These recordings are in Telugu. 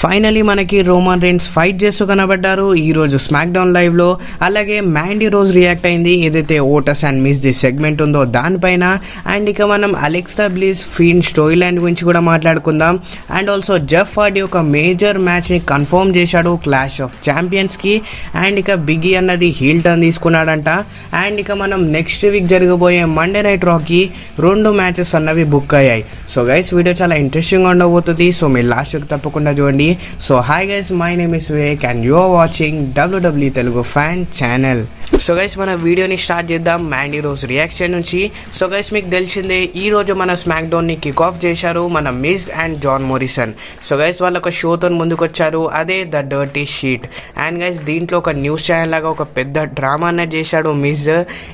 ఫైనలీ మనకి రోమన్ రేన్స్ ఫైట్ చేస్తూ కనబడ్డారు. ఈరోజు స్మాక్ డౌన్ లైవ్లో అలాగే మ్యాండీ రోజ్ రియాక్ట్ అయింది. ఏదైతే Otis and Miz the segment ఉందో దానిపైన అండ్ ఇక మనం Alexa Bliss fiend story line గురించి కూడా మాట్లాడుకుందాం. అండ్ ఆల్సో జెఫ్ ఫార్డీ ఒక మేజర్ మ్యాచ్ని కన్ఫర్మ్ చేశాడు క్లాష్ ఆఫ్ ఛాంపియన్స్కి అండ్ ఇక బిగ్గీ అన్నది హీల్ టర్న్ తీసుకున్నాడంట. అండ్ ఇక మనం నెక్స్ట్ వీక్ జరగబోయే మండే నైట్ రాకి రెండు మ్యాచెస్ అన్నవి బుక్ అయ్యాయి. సో గైస్ వీడియో చాలా ఇంట్రెస్టింగ్ ఉండబోతుంది. సో మీరు లాస్ట్ వీక్ తప్పకుండా చూడండి. So hi guys, my name is Vivek and you are watching WWE Telugu Fan channel. So guys మన వీడియోని స్టార్ట్ చేద్దాం. మ్యాండీ రోజ్ రియాక్షన్ నుంచి. సో గైస్ మీకు తెలిసిందే ఈ రోజు మన స్మాక్డౌన్ని ని కిక్ ఆఫ్ చేశారు మన Miz and John Morrison. So guys వాళ్ళు ఒక షోతో ముందుకొచ్చారు. అదే the dirty sheet. And guys దీంట్లో ఒక న్యూస్ ఛానల్ లాగా ఒక పెద్ద డ్రామా అన్నది చేశాడు మిస్.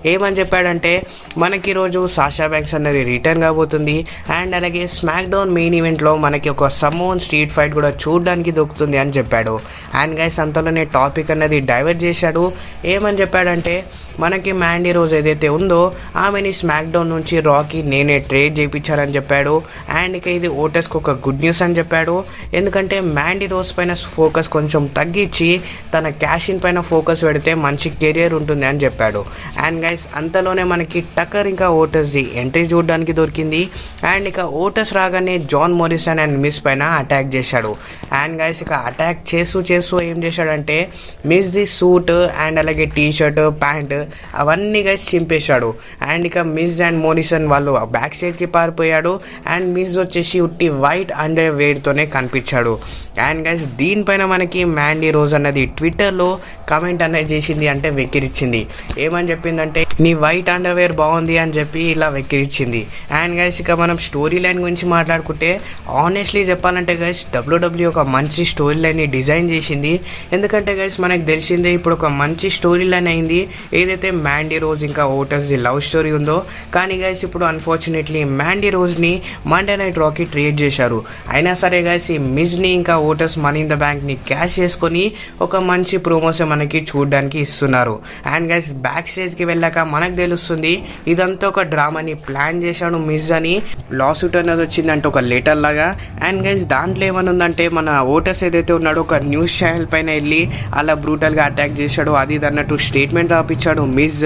ఏమని చెప్పాడంటే మనకి ఈరోజు సాషా బ్యాంక్స్ అనేది రిటర్న్ కాబోతుంది. అండ్ అలాగే స్మాక్డౌన్ మెయిన్ ఈవెంట్లో మనకి ఒక సమోన్ స్ట్రీట్ ఫైట్ కూడా చూడడానికి దొరుకుతుంది అని చెప్పాడు. అండ్ గైస్ అంతలోనే టాపిక్ అన్నది డైవర్ట్ చేశాడు. ఏమని చెప్పాడు చెప్పాడంటే మనకి మ్యాండీ రోజ్ ఏదైతే ఉందో ఆమెని స్మాక్డౌన్ నుంచి రాకీ నేనే ట్రేడ్ చేయించాలని చెప్పాడు. అండ్ ఇక ఇది ఓటర్స్కి ఒక గుడ్ న్యూస్ అని చెప్పాడు. ఎందుకంటే మ్యాండీ రోజ్ పైన ఫోకస్ కొంచెం తగ్గించి తన క్యాష్ ఇన్ పైన ఫోకస్ పెడితే మంచి కెరియర్ ఉంటుంది అని చెప్పాడు. అండ్ గైస్ అంతలోనే మనకి టక్కర్ ఇంకా ఓటర్స్ది ఎంట్రీ చూడడానికి దొరికింది. అండ్ ఇక ఓటర్స్ రాగానే జాన్ మోరిసన్ అండ్ మిస్ పైన అటాక్ చేశాడు. అండ్ గైస్ ఇక అటాక్ చేస్తూ చేస్తూ ఏం చేశాడంటే మిస్ ది సూట్ అండ్ అలాగే టీ షర్ట్ ప్యాంట్ అవన్నీ గైస్ చింపేశాడు. అండ్ ఇక మిస్ అండ్ మోరిసన్ వాళ్ళు బ్యాక్ స్టేజ్కి పారిపోయాడు. అండ్ మిస్ వచ్చేసి ఉట్టి వైట్ అండర్ వేర్తోనే కనిపించాడు. అండ్ గైస్ దీనిపైన మనకి మ్యాండీ రోజ్ అన్నది ట్విట్టర్లో కమెంట్ అనేది చేసింది అంటే వెక్కిరిచ్చింది. ఏమని చెప్పిందంటే నీ వైట్ అండర్వేర్ బాగుంది అని చెప్పి ఇలా వెక్కిరిచ్చింది. అండ్ గైస్ ఇక మనం స్టోరీ లైన్ గురించి మాట్లాడుకుంటే ఆనెస్ట్లీ చెప్పాలంటే గైస్ డబ్ల్యూడబ్ల్యూ ఒక మంచి స్టోరీ లైన్ని డిజైన్ చేసింది. ఎందుకంటే గైస్ మనకు తెలిసిందే ఇప్పుడు ఒక మంచి స్టోరీ లైన్ అయింది. ఏదైతే మ్యాండీ రోజ్ ఇంకా ఓటర్స్ ది లవ్ స్టోరీ ఉందో కానీ గైస్ ఇప్పుడు అన్ఫార్చునేట్లీ మ్యాండీ రోజ్ని మండే నైట్ రాకీ ట్రేడ్ చేశారు. అయినా సరే గైస్ ఈ మిజ్ని ఇంకా ఓటర్స్ మనీ ఇన్ ద బ్యాంక్ని క్యాష్ చేసుకొని ఒక మంచి ప్రోమోస్ మనకి చూడడానికి ఇస్తున్నారు. అండ్ గైస్ బ్యాక్ స్టేజ్కి వెళ్ళాక మనకు తెలుస్తుంది ఇదంతా ఒక డ్రామాని ప్లాన్ చేశాడు మిజ్ అని. లాసూట్ అనేది వచ్చిందంటే ఒక లెటర్ లాగా. అండ్ గైస్ దాంట్లో ఏమనుందంటే మన ఓటర్స్ ఏదైతే ఉన్నాడో ఒక న్యూస్ ఛానల్ పైన వెళ్ళి అలా బ్రూటల్గా అటాక్ చేశాడు అది ఇది అన్నట్టు స్టేట్మెంట్ రాపించాడు మిస్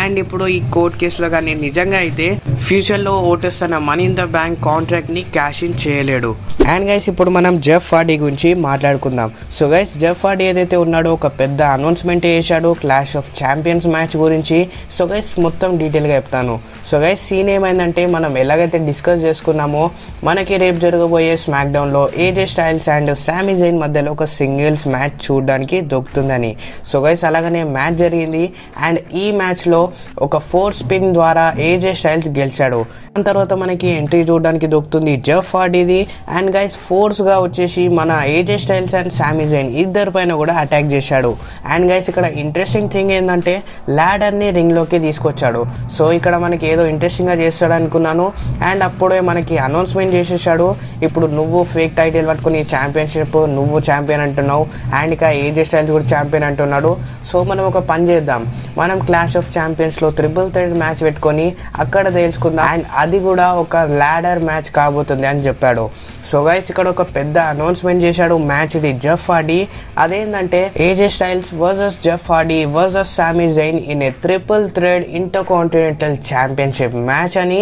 అండ్ ఇప్పుడు ఈ కోర్ట్ కేసులో కానీ నిజంగా అయితే ఫ్యూచర్లో ఓటర్స్ తన మనీ ఇన్ ద బ్యాంక్ కాంట్రాక్ట్ని క్యాష్ ఇన్ చేయలేడు. అండ్ గైస్ ఇప్పుడు మనం జెఫ్ హార్డీ గురించి మాట్లాడుకుందాం. సో గైస్ జెఫ్ హార్డీ ఏదైతే ఉన్నాడో ఒక పెద్ద అనౌన్స్మెంట్ చేశాడు క్లాష్ ఆఫ్ ఛాంపియన్స్ మ్యాచ్ గురించి. సో గైస్ మొత్తం డీటెయిల్గా చెప్తాను. సో గైస్ సీన్ ఏమైందంటే మనం ఎలాగైతే డిస్కస్ చేసుకున్నామో మనకి రేపు జరగబోయే స్మాక్ డౌన్లో AJ Styles and Sami Zayn మధ్యలో ఒక సింగిల్స్ మ్యాచ్ చూడడానికి దొరుకుతుందని. సో గైస్ అలాగనే మ్యాచ్ జరిగింది. అండ్ అండ్ ఈ మ్యాచ్లో ఒక ఫోర్ స్పిన్ ద్వారా ఏజే స్టైల్స్ గెలిచాడు. దాని తర్వాత మనకి ఎంట్రీ చూడడానికి దొరుకుతుంది జఫ్ ఆడిది అండ్ గైస్ ఫోర్స్గా వచ్చేసి మన AJ Styles and Sami Zayn ఇద్దరి పైన కూడా అటాక్ చేశాడు. అండ్ గైస్ ఇక్కడ ఇంట్రెస్టింగ్ థింగ్ ఏంటంటే ల్యాడర్ని రింగ్లోకి తీసుకొచ్చాడు. సో ఇక్కడ మనకి ఏదో ఇంట్రెస్టింగ్గా చేస్తాడు అనుకున్నాను. అండ్ అప్పుడే మనకి అనౌన్స్మెంట్ చేసేసాడు. ఇప్పుడు నువ్వు ఫేక్ టైటిల్ పట్టుకుని ఛాంపియన్షిప్ నువ్వు ఛాంపియన్ అంటున్నావు. అండ్ ఇక ఏజే స్టైల్స్ కూడా ఛాంపియన్ అంటున్నాడు. సో మనం ఒక పని చేద్దాం. మనం క్లాష్ ఆఫ్ ఛాంపియన్స్లో త్రిబుల్ థ్రెడ్ మ్యాచ్ పెట్టుకొని అక్కడ తేల్చుకుందాం. అండ్ అది కూడా ఒక ల్యాడర్ మ్యాచ్ కాబోతుంది అని చెప్పాడు. సో గైస్ ఇక్కడ ఒక పెద్ద అనౌన్స్మెంట్ చేశాడు. మ్యాచ్ ఇది జఫ్ హార్డీ అదేంటంటే AJ Styles versus Jeff Hardy versus Sami Zayn in a triple threat intercontinental championship match అని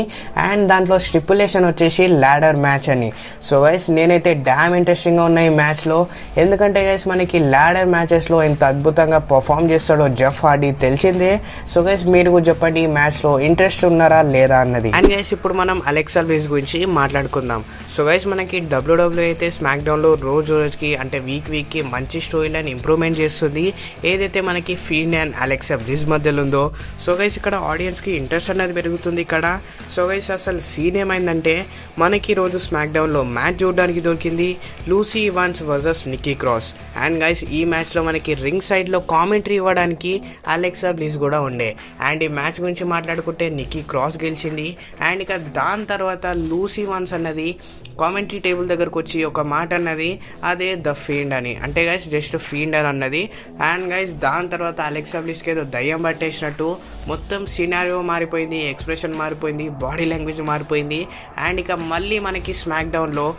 అండ్ దాంట్లో స్టిపులేషన్ వచ్చేసి ల్యాడర్ మ్యాచ్ అని. సో గైస్ నేనైతే డ్యామ్ ఇంట్రెస్టింగ్గా ఉన్నాయి ఈ మ్యాచ్లో ఎందుకంటే గైస్ మనకి ల్యాడర్ మ్యాచెస్లో ఎంత అద్భుతంగా పర్ఫామ్ చేస్తాడో జఫ్ హార్డీ తెలిసిందే. సో గైస్ మీరు కూడా చెప్పండి ఈ మ్యాచ్లో ఇంట్రెస్ట్ ఉన్నారా లేదా అన్నది. అండ్ గైస్ ఇప్పుడు మనం అలెక్సా బేస్ గురించి మాట్లాడుకుందాం. సో గైస్ మనకి డబ్ల్యూడబ్ల్యూ అయితే స్మాక్ డౌన్లో రోజు రోజుకి అంటే వీక్ వీక్కి మంచి స్టోరీ లైన్ ఇంప్రూవ్మెంట్ చేస్తుంది. ఏదైతే మనకి ఫీన్ అండ్ అలెక్సా బ్రిజ్ మధ్యలో ఉందో సో గైస్ ఇక్కడ ఆడియన్స్కి ఇంట్రెస్ట్ అనేది పెరుగుతుంది ఇక్కడ. సో గైస్ అసలు సీన్ ఏమైందంటే మనకి రోజు స్మాక్ డౌన్లో మ్యాచ్ చూడడానికి దొరికింది Lucy Evans versus Nikki Cross. And guys ఈ మ్యాచ్లో మనకి రింగ్ సైడ్లో కామెంటరీ ఇవ్వడానికి అలెక్సా బ్లిజ్ కూడా ఉండే. అండ్ ఈ మ్యాచ్ గురించి మాట్లాడుకుంటే నిక్కీ క్రాస్ గెలిచింది. అండ్ ఇక దాని తర్వాత లూసీ వన్స్ అన్నది కామెంటరీ టేబుల్ దగ్గరకు వచ్చి ఒక మాట అన్నది అదే ద ఫీండ్ అని. అంటే గైస్ జస్ట్ ఫీండ్ అని అన్నది. అండ్ గైస్ దాని తర్వాత అలెక్సాబ్లిస్కి ఏదో దయ్యం పట్టేసినట్టు మొత్తం సినారియో మారిపోయింది ఎక్స్ప్రెషన్ మారిపోయింది బాడీ లాంగ్వేజ్ మారిపోయింది. అండ్ ఇక మళ్ళీ మనకి స్మాక్ డౌన్లో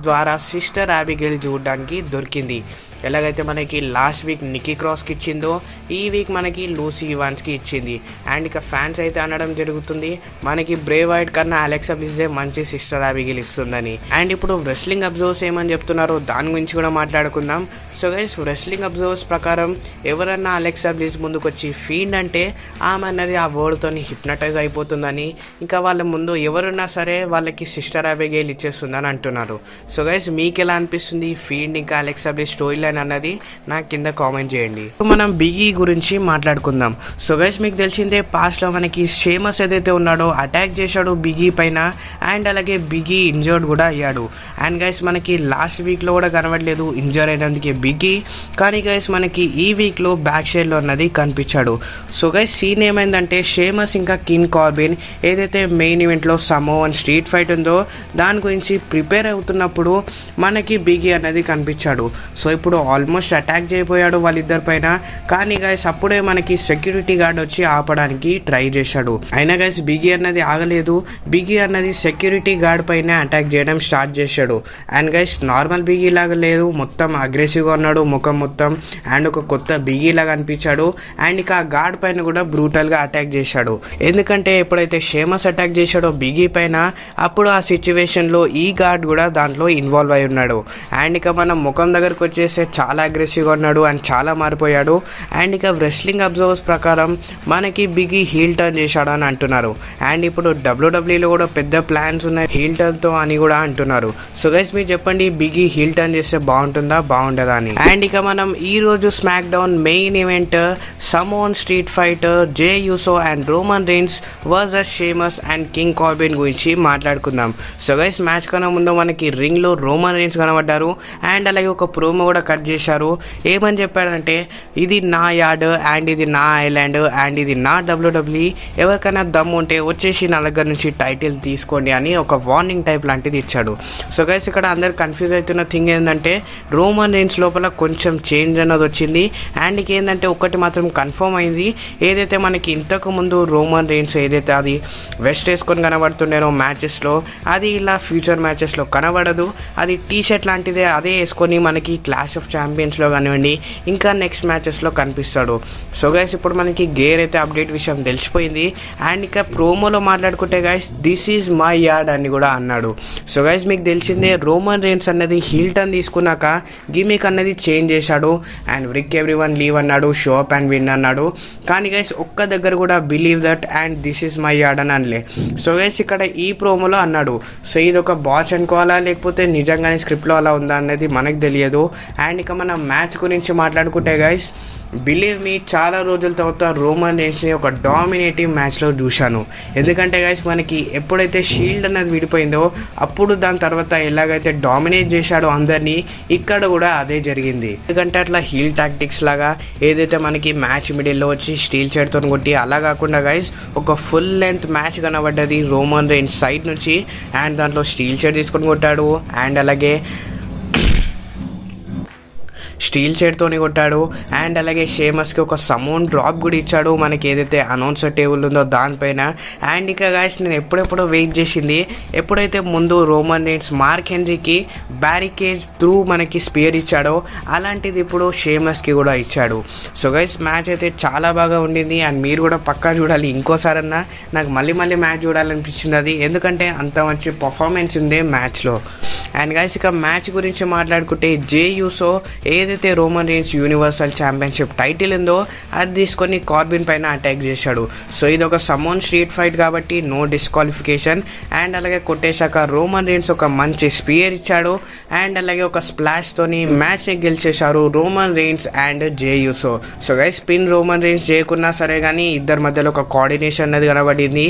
ద్వారా సిస్టర్ అబిగేల్ చూడడానికి దొరికింది. ఎలాగైతే మనకి లాస్ట్ వీక్ నిక్కీ క్రాస్కి ఇచ్చిందో ఈ వీక్ మనకి లూసీ ఇవాన్స్కి ఇచ్చింది. అండ్ ఇక ఫ్యాన్స్ అయితే అనడం జరుగుతుంది. మనకి బ్రేవ్ వైట్ కన్నా అలెక్సా బ్లిజే మంచి సిస్టర్ అబిగిల్ ఇస్తుందని అండ్ ఇప్పుడు రెస్లింగ్ అబ్జర్వ్స్ ఏమని చెప్తున్నారో దాని గురించి కూడా మాట్లాడుకుందాం. సో గైస్ రెస్లింగ్ అబ్జర్వ్స్ ప్రకారం ఎవరన్నా అలెక్సా బ్లిజ్ ముందుకు వచ్చి ఫీండ్ అంటే ఆమె అన్నది ఆ వర్డ్తో హిప్నటైజ్ అయిపోతుందని. ఇంకా వాళ్ళ ముందు ఎవరున్నా సరే వాళ్ళకి సిస్టర్ అబిగేల్ ఇచ్చేస్తుందని అంటున్నారు. సో గైస్ మీకు ఎలా అనిపిస్తుంది ఫీండ్ ఇంకా అలెక్సా బ్లిజ్ స్టోరీలో లైన్ అన్నది నాకు కింద కామెంట్ చేయండి. మనం బిగీ గురించి మాట్లాడుకుందాం. సో గైస్ మీకు తెలిసిందే పాస్ట్లో మనకి షేమస్ ఏదైతే ఉన్నాడో అటాక్ చేశాడు బిగీ పైన అండ్ అలాగే బిగీ ఇంజర్డ్ కూడా అయ్యాడు. అండ్ గైస్ మనకి లాస్ట్ వీక్లో కూడా కనబడలేదు ఇంజర్ అయినందుకే బిగీ. కానీ గైస్ మనకి ఈ వీక్లో బ్యాక్ షేడ్లో అన్నది కనిపించాడు. సో గైస్ సీన్ ఏమైందంటే షేమస్ ఇంకా కిన్ కార్బిన్ ఏదైతే మెయిన్ ఈవెంట్లో సమో అండ్ స్ట్రీట్ ఫైట్ ఉందో దాని గురించి ప్రిపేర్ అవుతున్నప్పుడు మనకి బిగీ అనేది కనిపించాడు. సో ఇప్పుడు ఆల్మోస్ట్ అటాక్ చేయబోయాడు వాళ్ళిద్దరి పైన. కానీ గైస్ అప్పుడే మనకి సెక్యూరిటీ గార్డ్ వచ్చి ఆపడానికి ట్రై చేశాడు. అయినా గైస్ బిగి అన్నది ఆగలేదు. బిగి అన్నది సెక్యూరిటీ గార్డ్ పైన అటాక్ చేయడం స్టార్ట్ చేశాడు. అండ్ గైస్ నార్మల్ బిగి లాగా లేదు. మొత్తం అగ్రెసివ్గా ఉన్నాడు ముఖం మొత్తం. అండ్ ఒక కొత్త బిగి లాగా అనిపించాడు. అండ్ ఇక ఆ గార్డ్ పైన కూడా బ్రూటల్గా అటాక్ చేశాడు. ఎందుకంటే ఎప్పుడైతే షేమస్ అటాక్ చేశాడో బిగి పైన అప్పుడు ఆ సిచ్యువేషన్లో ఈ గార్డ్ కూడా దాంట్లో ఇన్వాల్వ్ అయి ఉన్నాడు. అండ్ ఇక మనం ముఖం దగ్గరకు వచ్చేసే చాలా అగ్రెసివ్గా ఉన్నాడు అండ్ చాలా మారిపోయాడు. అండ్ ఇక రెస్లింగ్ అబ్జర్వర్స్ ప్రకారం మనకి బిగి హీల్ టర్న్ చేశాడు అని అంటున్నారు. అండ్ ఇప్పుడు డబ్ల్యూడబ్ల్యూలో కూడా పెద్ద ప్లాన్స్ ఉన్నాయి హీల్ టర్న్తో అని కూడా అంటున్నారు. సో గైస్ మీరు చెప్పండి బిగి హీల్ టర్న్ చేస్తే బాగుంటుందా? బాగుండదా అని. అండ్ ఇక మనం ఈ రోజు SmackDown main event Samoan street fighter Jey Uso and Roman Reigns versus Sheamus and King Corbin గురించి మాట్లాడుకుందాం. సో గైస్ మ్యాచ్ కన్నా ముందు మనకి రింగ్లో రోమన్ రేన్స్ కనబడ్డారు. అండ్ అలాగే ఒక ప్రోమో కూడా కట్ చేశారు. ఏమని చెప్పాడంటే ఇది నా యార్డ్ అండ్ ఇది నా ఐలాండ్ అండ్ ఇది నా డబ్ల్యూడబ్ల్యూ. ఎవరికైనా దమ్ము ఉంటే వచ్చేసి నా దగ్గర నుంచి టైటిల్ తీసుకోండి అని ఒక వార్నింగ్ టైప్ లాంటిది ఇచ్చాడు. సో గైస్ ఇక్కడ అందరు కన్ఫ్యూజ్ అవుతున్న థింగ్ ఏంటంటే రోమన్ రేంజ్ లోపల కొంచెం చేంజ్ అన్నది వచ్చింది. అండ్ ఏంటంటే ఒకటి మాత్రం కన్ఫర్మ్ అయింది. ఏదైతే మనకి ఇంతకు ముందు రోమన్ రేంజ్ ఏదైతే అది వెస్ట్ వేసుకొని కనబడుతుండేనో మ్యాచెస్లో అది ఇలా ఫ్యూచర్ మ్యాచెస్లో కనబడదు. అది టీ షర్ట్ లాంటిదే అదే వేసుకొని మనకి క్లాష్ ఆఫ్ ఛాంపియన్స్లో కానివ్వండి ఇంకా నెక్స్ట్ మ్యాచెస్లో కనిపిస్తాడు. సో గైస్ ఇప్పుడు మనకి గేర్ అయితే అప్డేట్ విషయం తెలిసిపోయింది. అండ్ ఇక ప్రోమోలో మాట్లాడుకుంటే guys this is my yard అని కూడా అన్నాడు. సో గైస్ మీకు తెలిసిందే రోమన్ రేన్స్ అన్నది హీల్టన్ తీసుకున్నాక గిమిక్ అన్నది చేంజ్ చేశాడు. అండ్ వ్రిక్ ఎవ్రీ వన్ లీవ్ అన్నాడు షో అప్ అండ్ విన్ అన్నాడు. కానీ గైస్ ఒక్క దగ్గర కూడా believe that and this is my yard అని అనలే. సో గైస్ ఇక్కడ ఈ ప్రోమోలో అన్నాడు. సో ఇది ఒక బాస్ అనుకోవాలా లేకపోతే నిజంగానే స్క్రిప్ట్లో అలా ఉందా అనేది మనకు తెలియదు. అండ్ అండ్ ఇక మనం మ్యాచ్ గురించి మాట్లాడుకుంటే గైస్ బిలీవ్ మీ చాలా రోజుల తర్వాత రోమన్ రేస్ని ఒక డామినేటివ్ మ్యాచ్లో చూశాను. ఎందుకంటే గైస్ మనకి ఎప్పుడైతే షీల్డ్ అనేది విడిపోయిందో అప్పుడు దాని తర్వాత ఎలాగైతే డామినేట్ చేశాడో అందరినీ ఇక్కడ కూడా అదే జరిగింది. ఎందుకంటే అట్లా హీల్ టాక్టిక్స్ లాగా ఏదైతే మనకి మ్యాచ్ మిడిల్లో వచ్చి స్టీల్ చేడుతో కొట్టి అలా కాకుండా గైస్ ఒక ఫుల్ లెంత్ మ్యాచ్ కనబడ్డది రోమన్ రేంజ్ సైడ్ నుంచి. అండ్ దాంట్లో స్టీల్ చేడ్ తీసుకొని కొట్టాడు. అండ్ అలాగే స్టీల్ చేడ్తోని కొట్టాడు. అండ్ అలాగే షేమస్కి ఒక సమోన్ డ్రాప్ కూడా ఇచ్చాడు. మనకి ఏదైతే అనౌన్సర్ టేబుల్ ఉందో దానిపైన. అండ్ ఇక గాయస్ నేను ఎప్పుడెప్పుడో వెయిట్ చేసింది. ఎప్పుడైతే ముందు రోమన్ రేన్స్ మార్క్ హెన్రీకి బ్యారికేజ్ త్రూ మనకి స్పియర్ ఇచ్చాడో అలాంటిది ఇప్పుడు షేమస్కి కూడా ఇచ్చాడు. సో గైస్ మ్యాచ్ అయితే చాలా బాగా ఉండింది. అండ్ మీరు కూడా పక్కా చూడాలి. ఇంకోసారన్నా నాకు మళ్ళీ మళ్ళీ మ్యాచ్ చూడాలనిపించింది అది. ఎందుకంటే అంత మంచి పర్ఫార్మెన్స్ ఉంది మ్యాచ్లో అండ్ గైస్ ఇక మ్యాచ్ గురించి మాట్లాడుకుంటే జే యూసో ఏదైతే Roman Reigns universal championship title ఉందో అది తీసుకొని కార్బిన్ పైన అటాక్ చేశాడు. సో ఇది ఒక సమోన్ స్ట్రీట్ ఫైట్ కాబట్టి నో డిస్క్వాలిఫికేషన్. అండ్ అలాగే కొట్టేశాక రోమన్ రేన్స్ ఒక మంచి స్పియర్ ఇచ్చాడు. అండ్ అలాగే ఒక స్ప్లాష్ తోని మ్యాచ్ని గెలిచేశారు Roman Reigns and Jey Uso so guys spin Roman Reigns చేయకున్నా సరే కానీ ఇద్దరి మధ్యలో ఒక కోఆర్డినేషన్ అనేది కనబడింది.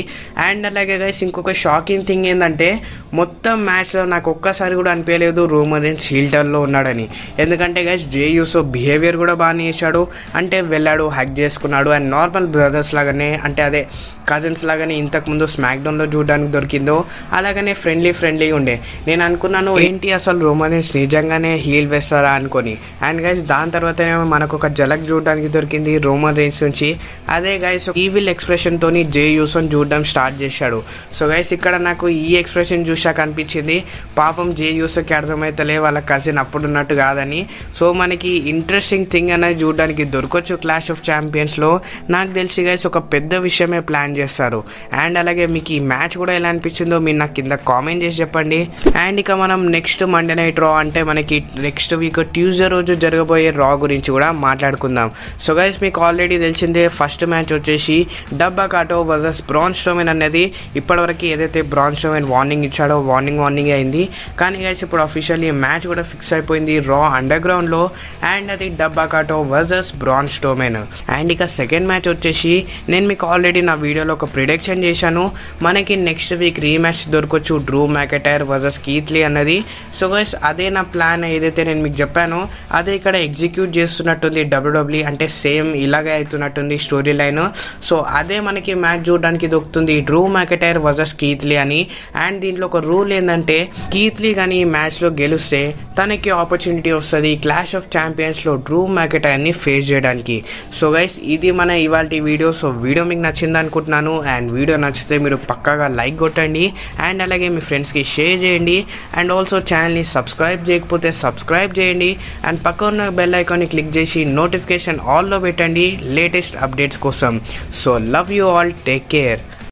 అండ్ అలాగే గైస్ ఇంకొక షాకింగ్ థింగ్ ఏంటంటే మొత్తం మ్యాచ్లో నాకు ఒక్కసారి కూడా అనిపించలేదు రోమన్ రేన్స్ హీల్టర్లో ఉన్నాడని. ఎందుకంటే గైస్ జే యూసో బిహేవియర్ కూడా బాగానే చేశాడు అంటే వెళ్ళాడు హక్ చేసుకున్నాడు అండ్ నార్మల్ బ్రదర్స్ లాగానే అంటే అదే కజిన్స్ లాగానే ఇంతకుముందు స్మాక్ డౌన్లో చూడడానికి దొరికిందో అలాగనే ఫ్రెండ్లీ ఫ్రెండ్లీ ఉండే. నేను అనుకున్నాను ఏంటి అసలు రోమన్స్ నిజంగానే హీల్ వేస్తారా అనుకొని. అండ్ గైస్ దాని తర్వాతనే మనకు ఒక జలక్ చూడడానికి దొరికింది రోమన్ రేంజ్ నుంచి. అదే గైస్ ఈవిల్ ఎక్స్ప్రెషన్ తోని జే యూసోన్ చూడడం స్టార్ట్ చేశాడు. సో గైస్ ఇక్కడ నాకు ఈ ఎక్స్ప్రెషన్ చూసాక అనిపించింది పాపం జే యూస్కి అర్థమైతలే వాళ్ళ కజిన్ అప్పుడున్నట్టు కాదని. సో మనకి ఇంట్రెస్టింగ్ థింగ్ అనేది చూడడానికి దొరకవచ్చు క్లాష్ ఆఫ్ ఛాంపియన్స్లో నాకు తెలిసి గైస్ ఒక పెద్ద విషయమే ప్లాన్ చేస్తారు. అండ్ అలాగే మీకు ఈ మ్యాచ్ కూడా ఎలా అనిపించిందో మీరు నాకు కింద కామెంట్ చేసి చెప్పండి. అండ్ ఇక మనం నెక్స్ట్ మండే నైట్ రా అంటే మనకి నెక్స్ట్ వీక్ ట్యూస్డే రోజు జరగబోయే రా గురించి కూడా మాట్లాడుకుందాం. సో గైస్ మీకు ఆల్రెడీ తెలిసిందే ఫస్ట్ మ్యాచ్ వచ్చేసి Dabba Kato versus Braun Strowman అనేది ఇప్పటివరకు ఏదైతే బ్రాన్ స్టోమెన్ వార్నింగ్ ఇచ్చాడో వార్నింగ్ వార్నింగ్ అయింది. కానీ గైస్ ఇప్పుడు అఫీషియల్లీ మ్యాచ్ కూడా ఫిక్స్ అయిపోయింది రా అండర్ గ్రౌండ్లో అండ్ అది Dabba Kato versus Braun Strowman and ఇక సెకండ్ మ్యాచ్ వచ్చేసి నేను మీకు ఆల్రెడీ నా వీడియోలో ఒక ప్రిడిక్షన్ చేశాను. మనకి next week rematch దొరకవచ్చు Drew McIntyre versus Keith Lee అన్నది. సో గైస్ అదే నా ప్లాన్ ఏదైతే నేను మీకు చెప్పానో అదే ఇక్కడ ఎగ్జిక్యూట్ చేస్తున్నట్టుంది డబ్ల్యూడబ్ల్యూ అంటే సేమ్ ఇలాగే అవుతున్నట్టుంది స్టోరీ లైన్ సో అదే మనకి మ్యాచ్ చూడడానికి దొరుకుతుంది Drew McIntyre versus Keith Lee అని. అండ్ దీంట్లో ఒక రూల్ ఏంటంటే కీత్లీ కానీ ఈ మ్యాచ్లో గెలిస్తే తనకి ఆపర్చునిటీ వస్తుంది. క్లాష్ ఆఫ్ ఛాంపియన్స్లో డ్రూ మ్యాకెటైర్ని ఫేస్ చేయడానికి. సో గైస్ ఇది మన ఇవాళ వీడియో సో వీడియో మీకు నచ్చింది అనుకుంటున్నాను. అండ్ వీడియో నచ్చితే మీరు పక్కాగా లైక్ కొట్టండి. అండ్ అలాగే మీ ఫ్రెండ్స్కి షేర్ చేయండి. అండ్ ఆల్సో ఛానల్ని సబ్స్క్రైబ్ చేయకపోతే సబ్స్క్రైబ్ చేయండి. అండ్ పక్క ఉన్న బెల్ ఐకాన్ని క్లిక్ చేసి నోటిఫికేషన్ ఆల్లో పెట్టండి. లేటెస్ట్ అప్డేట్స్ కోసం. So love you all take care